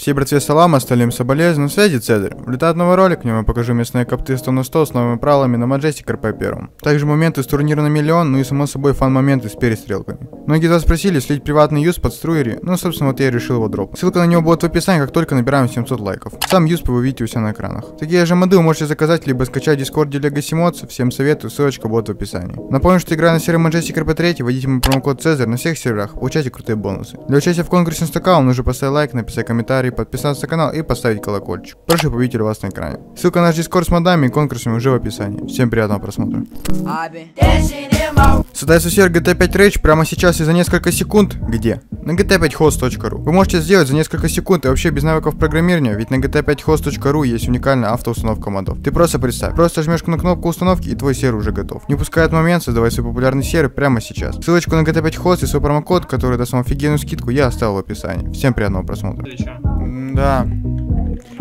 Все братве салам, остальным соболезную, на связи Цезарь. Влетает новый ролик, в нем я покажу местные копты 100 на 100 с новыми правилами на Majestic RP первом. Также моменты с турнира на миллион, ну и само собой фан-моменты с перестрелками. Многие из вас спросили слить приватный юз под струери, ну собственно вот я и решил его дропнуть. Ссылка на него будет в описании, как только набираем 700 лайков. Сам юз вы увидите у себя на экранах. Такие же моды вы можете заказать, либо скачать в дискорде Legacy Mods, всем советую, ссылочка будет в описании. Напомню, что играя на сервере Majestic RP 3, вводите мой промокод Цезарь на всех серверах, получайте крутые бонусы. Для участия в конкурсе на вам нужно поставить лайк, написать комментарий, подписаться на канал и поставить колокольчик. Прошу победителя вас на экране. Ссылка на наш дискорд с модами и конкурсами уже в описании. Всем приятного просмотра. Создается сервер GTA 5 Rage прямо сейчас и за несколько секунд. Где? На gta5host.ru. Вы можете сделать за несколько секунд и вообще без навыков программирования, ведь на gta5host.ru есть уникальная автоустановка модов. Ты просто представь, просто жмешь на кнопку установки и твой сервер уже готов. Не упускай момент, создавай свой популярный сервер прямо сейчас. Ссылочку на GT5host и свой промокод, который даст вам офигенную скидку, я оставил в описании. Всем приятного просмотра. Да.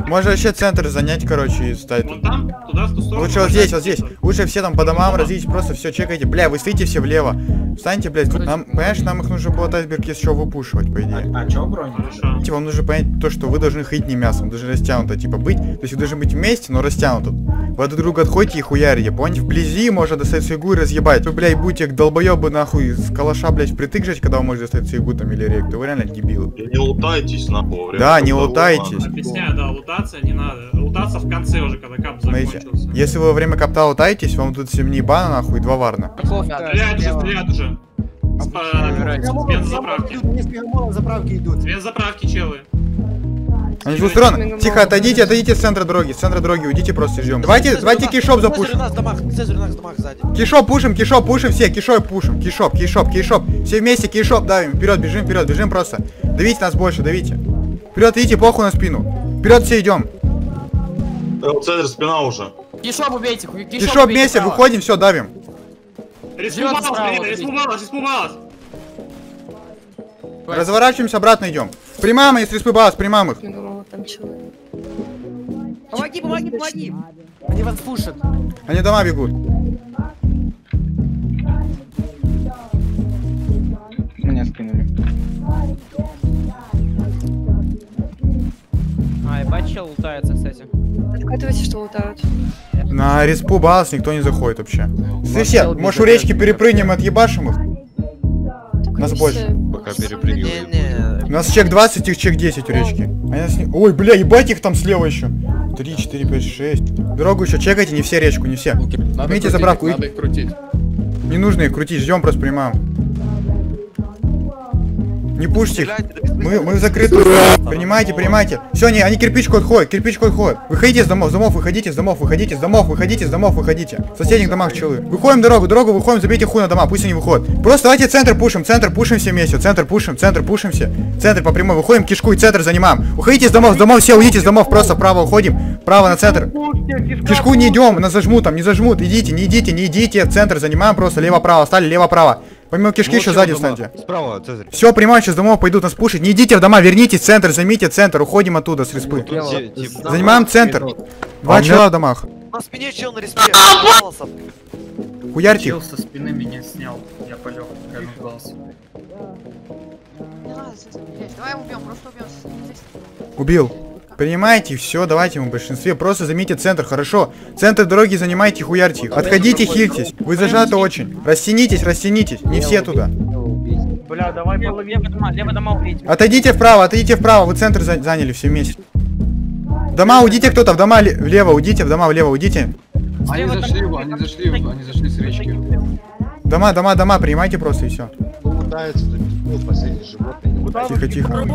Можно вообще центр занять, короче, и стать. Вон там, туда, в ту сторону. Лучше вот здесь, вот здесь. Лучше все там по домам разъедете, просто все чекайте. Бля, вы стоите все влево. Встаньте, блядь. Нам, понимаешь, нам их нужно было тайсберг если что выпушивать, по идее. А чё бронь? Хорошо. Типа, вам нужно понять то, что вы должны ходить не мясом, должны растянуто, типа, быть. То есть вы должны быть вместе, но растянуто. Вы друг друга отходите и хуярите, поняете? Вблизи можно достать свою игру и разъебать. Вы, блядь, будете как долбоебы нахуй с калаша, блядь, впритык жать, когда вы можете достать свою игру там или рек. Да вы реально дебилы. И не лутайтесь нахуй. во время Да, не лутайтесь. Объясняю, да, лутаться не надо. Лутаться в конце уже, когда кап Смотрите, закончился. если вы во время капта лутаетесь, вам тут 7 бана нахуй и 2 варна. Стреляют уже, стреляют уже. С, э, с бензозаправки. С заправки идут. Бензозаправки, челы. Они с двух сторон. Тихо, отойдите, отойдите с центра дороги. С центра дороги уйдите, просто ждем. Давайте, давайте кишоп запушим. Кишоп пушим, кишоп пушим все, кишоп пушим. Кишоп, кишоп, кишоп. Все вместе кишоп давим. Вперед, бежим, вперед, бежим просто. Давите нас больше, давите. Вперед, видите, похуй на спину. Вперед все идем. Э, Цезарь спина уже. Кишоп убейте, кишоп, вместе, справа. выходим, все, давим. Смотри. республалась, республалась. Разворачиваемся, обратно идем. Примам, если спыбалась, примам их. Там человек. Помоги, помоги, помоги! Они вас пушат. Они дома бегут. Меня скинули. А, ебать, чел лутается, кстати. Откатывайте, что лутают. На респу балас никто не заходит вообще. Все, может у речки перепрыгнем и отъебашим их? Нас больше. Пока Не-не. У нас чек 20, их чек 10 у речки. А я с ним- Ой, бля, ебать их там слева еще. 3, 4, 5, 6. Дорогу еще чекайте, не все речку, не все. Отметьте заправку. и- Надо их крутить. Не нужно их крутить, ждем, просто принимаем. Не пушьте их. Мы, мы в закрытую. Принимайте, принимайте. Все, не, они кирпичку отходят, кирпичку отходят. Выходите из домов, домов, выходите из домов, выходите из домов, выходите из домов, выходите. В соседних домах челы. Выходим дорогу, дорогу выходим, забейте хуй на дома, пусть они выходят. Просто давайте центр пушим, центр пушим все вместе, центр пушим, центр пушим все. Центр по прямой, выходим, кишку и центр занимаем. Уходите из домов, с домов все, уйдите из домов, просто вправо уходим, право на центр. Кишку не идем, нас зажмут там, не зажмут, идите, не идите, не идите, центр занимаем просто, лево-право, стали, лево-право. Помимо кишки еще сзади встаньте. Справа, Цезарь. Все, прямой сейчас домов пойдут нас пушить. Не идите в дома, вернитесь в центр, займите центр, уходим оттуда с респы. Ти- тип- Занимаем центр. Два чела в домах. На спине чел на респе. Хуярьте их. со спины меня снял. Я полег, Цезарь, блядь, давай убьем, просто убьем. Убил. Принимайте, все, давайте мы в большинстве. Просто займите центр, хорошо. Центр дороги занимайте, хуярьте их. Отходите, хильтесь. Вы зажаты очень. Растянитесь, растянитесь. Не все туда. Бля, давай Лево, лево дома, лево дома убейте. Отойдите вправо, отойдите вправо. Вы центр за- заняли все вместе. В дома уйдите кто-то, в дома ле- влево уйдите, в дома влево уйдите. Они зашли, они зашли, они зашли с речки. Дома, дома, дома, принимайте просто и все. Тихо, тихо.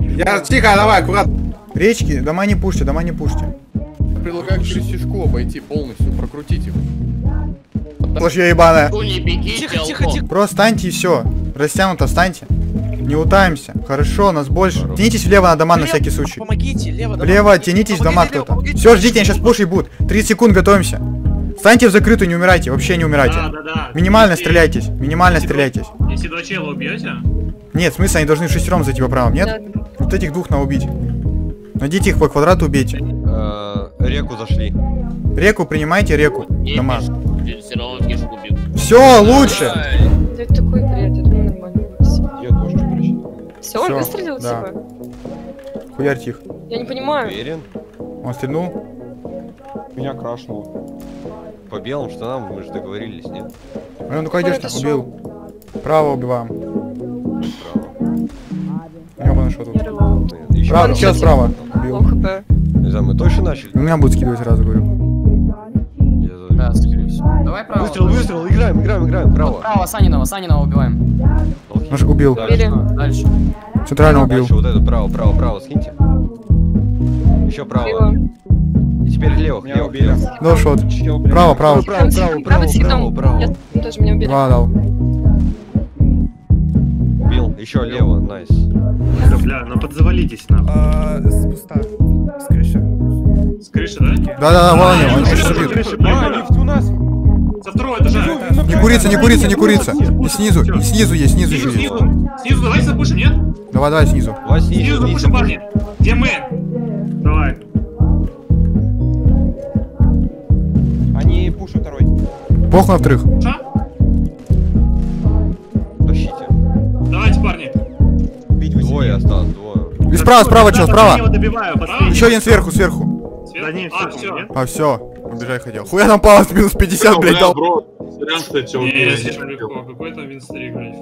Я, тихо, давай, аккуратно. Речки, дома не пушьте, дома не пушьте. Предлагаю через сишку обойти полностью, прокрутить их. Ложь я ебаная. не беги, Тихо, тихо, тихо. Просто встаньте и все. Растянуто встаньте. Не утаемся. Хорошо, нас больше. Тянитесь влево на дома на всякий случай. Помогите, лево дома. Влево тянитесь в дома кто-то. Все, ждите, они сейчас пушить будут. 30 секунд, готовимся. Встаньте в закрытую, не умирайте. Вообще не умирайте. Да, да, да. Минимально Если- стреляйтесь. Минимально если- стреляйтесь. Если два чела убьете, Нет, в смысле, они должны шестером зайти по правым, нет? Вот этих двух надо убить. Найдите их по квадрату, убейте. Э, Реку зашли. Реку принимайте, реку. Дома. все лучше. Да это такой бред, я думаю, нормально будет. Я тоже что-то рассчитал. Все, он выстрелил, да. типа? Хуярьте их. Я не понимаю. Уверен? Он стрельнул? Меня крашнуло. По белым штанам мы же договорились, нет? А ну куда идешь там? Убил. Право убиваем. Ёбаный что тут? Право, сейчас справа. Убил. Лоу хп. Не знаю, мы точно начали? У меня будет скидывать сразу, говорю. Я за- Да. Давай право. Выстрел, выстрел, играем, играем, играем, право. Право, Санинова, Санинова убиваем. Наш убил. Убили. Дальше. Центрально убил. Дальше вот это, право, право, право, скиньте. Еще право. Лево. И теперь влево, убили. влево. Дал шот. Право, право. Право, право, право, право, право. Я тоже меня убили. Два дал. Еще лево, найс. Бля, ну подзавалитесь нахуй. С куста. С крыши. С крыши, да? Да-да-да, вон они, А, он сейчас А, прикольно. лифт у нас. Со второго этажа. Не курица, не курица, не курица. И снизу, и снизу есть, снизу Снизу, еще есть. снизу. Снизу давайте запушим, нет? Давай, давай снизу. Два Снизу снизу, запушим, парни. Где мы? Давай. Они пушат второй. Пох на вторых. Ша? И справа, справа, чел, справа. Еще один сверху, сверху. А, все. А, все. Убежать хотел. Хуя там палец минус 50, блядь, дал. бро. Сорян, кстати, убили. Какой там винстрик, блядь.